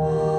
Oh.